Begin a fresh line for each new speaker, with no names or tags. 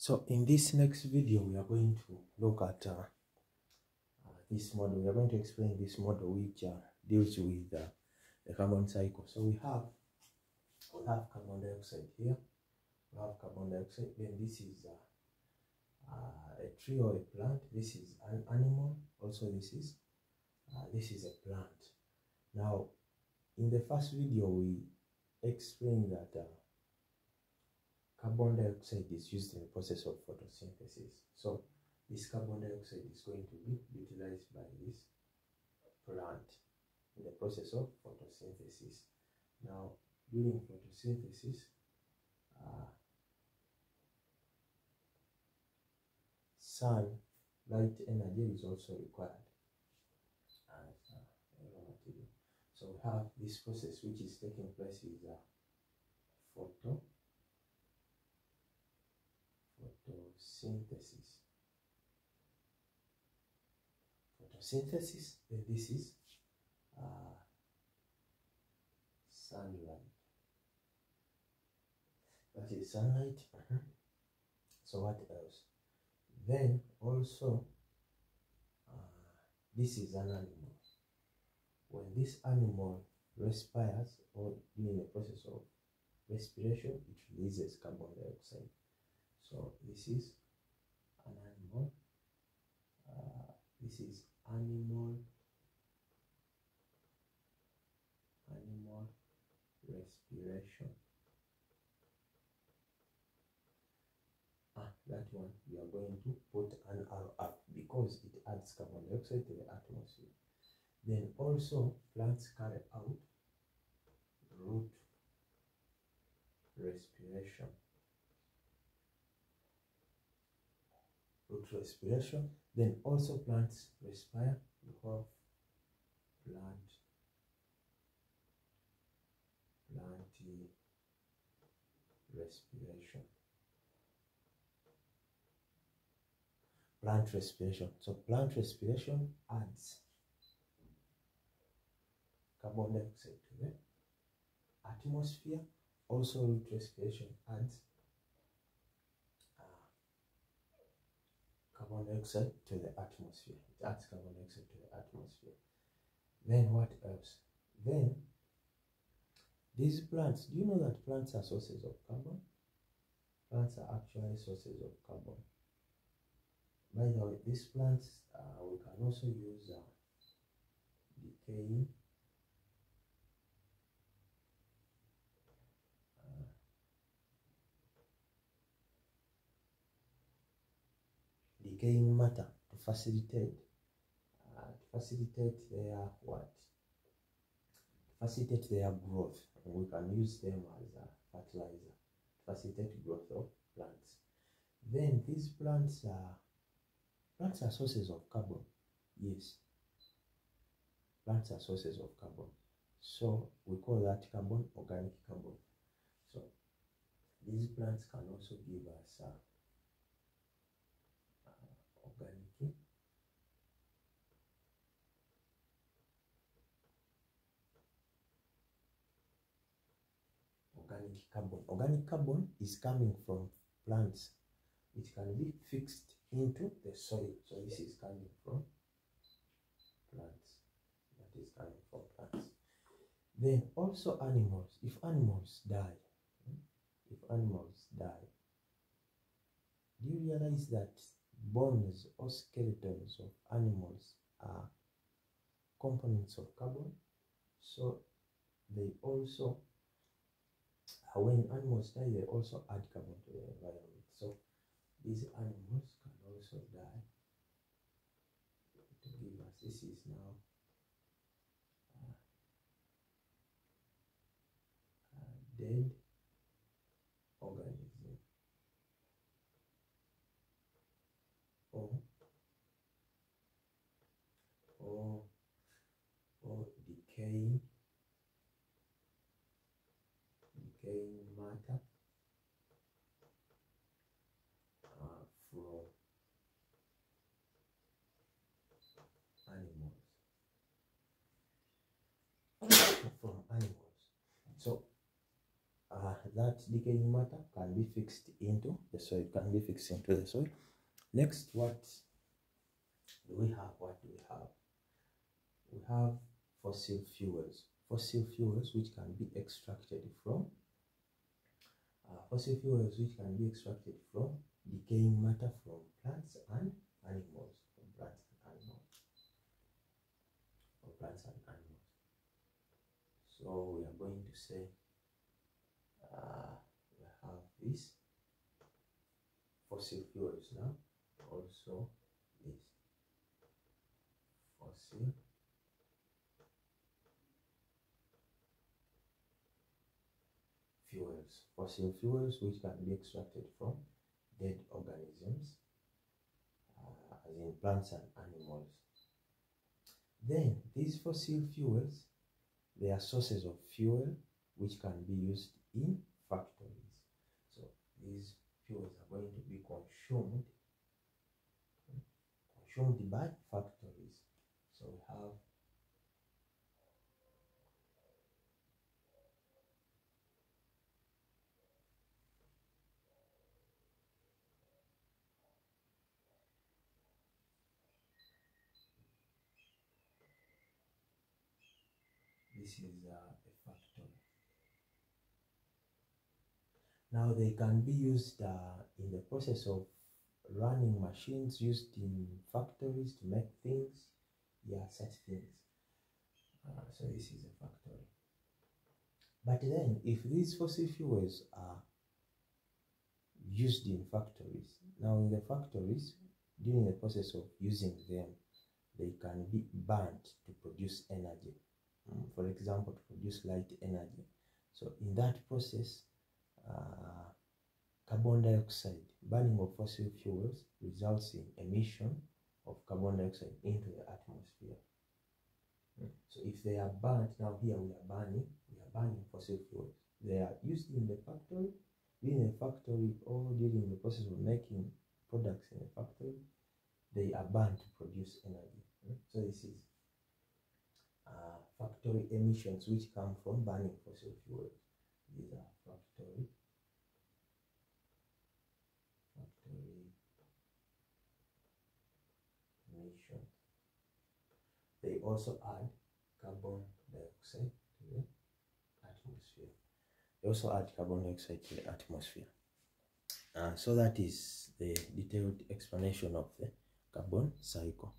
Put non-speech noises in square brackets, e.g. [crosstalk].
So in this next video, we are going to look at uh, this model. We are going to explain this model which uh, deals with uh, the carbon cycle. So we have we have carbon dioxide here. We have carbon dioxide. Then this is uh, uh, a tree or a plant. This is an animal. Also, this is uh, this is a plant. Now, in the first video, we explained that carbon dioxide is used in the process of photosynthesis. So this carbon dioxide is going to be utilized by this plant in the process of photosynthesis. Now, during photosynthesis, uh, sunlight energy is also required as uh, a raw material. So we have this process which is taking place is uh, photo photosynthesis. Photosynthesis, this is uh, sunlight. That is sunlight. uh-huh. So what else? Then also, uh, this is an animal. When this animal respires or during the process of respiration, it releases carbon dioxide. So this is an animal. Uh, this is animal. Animal respiration. Ah, that one we are going to put an arrow up because it adds carbon dioxide to the atmosphere. Then also plants carry out root respiration. Root respiration. Then also plants respire. You have plant, plant respiration. Plant respiration. So plant respiration adds carbon dioxide to the atmosphere. Also respiration adds carbon dioxide to the atmosphere. It adds carbon dioxide to the atmosphere. Then what else? Then these plants, do you know that plants are sources of carbon? Plants are actually sources of carbon. By the way, these plants, uh, we can also use uh, decaying uh, decaying matter to facilitate uh, to facilitate their what? To facilitate their growth. And we can use them as a fertilizer to facilitate growth of plants. Then these plants are plants are sources of carbon. Yes. Plants are sources of carbon. So we call that carbon organic carbon. So these plants can also give us uh, organic organic carbon. Organic carbon is coming from plants it can be fixed into the soil. So this is coming from plants. That is coming from plants. Then also animals. If animals die hmm, if animals die do you realize that bones or skeletons of animals are components of carbon. So they also, uh, when animals die, they also add carbon to the environment. So these animals can also die to give us. This is now uh, uh, dead organism. or or or decaying decaying matter uh, from animals [coughs] from animals so uh, that decaying matter can be fixed into the soil, can be fixed into the soil. Next, what do we have? What do we have? We have fossil fuels. Fossil fuels which can be extracted from uh, fossil fuels which can be extracted from decaying matter from plants and animals. From plants and animals. From plants and animals. So we are going to say uh, we have this fossil fuels now. Also this fossil fuels. Fossil fuels which can be extracted from dead organisms, uh, as in plants and animals. Then these fossil fuels, they are sources of fuel which can be used in factories. So these fuels are going to be consumed consumed by factories. So we have this is uh, a factory. Now they can be used uh, in the process of running machines used in factories to make things. Yeah, such things. Uh, so this is a factory. But then, if these fossil fuels are used in factories, now in the factories, during the process of using them, they can be burnt to produce energy. Mm, for example, to produce light energy. So in that process, uh, carbon dioxide, burning of fossil fuels results in emission of carbon dioxide into the atmosphere. Mm. So if they are burnt, now here we are burning, we are burning fossil fuels. They are used in the factory, during the factory or during the process of making products in the factory, they are burned to produce energy. Mm. So this is uh, factory emissions which come from burning fossil fuels. These are factory factory emissions. They also add carbon dioxide to the atmosphere. They also add carbon dioxide to the atmosphere. Uh, so that is the detailed explanation of the carbon cycle.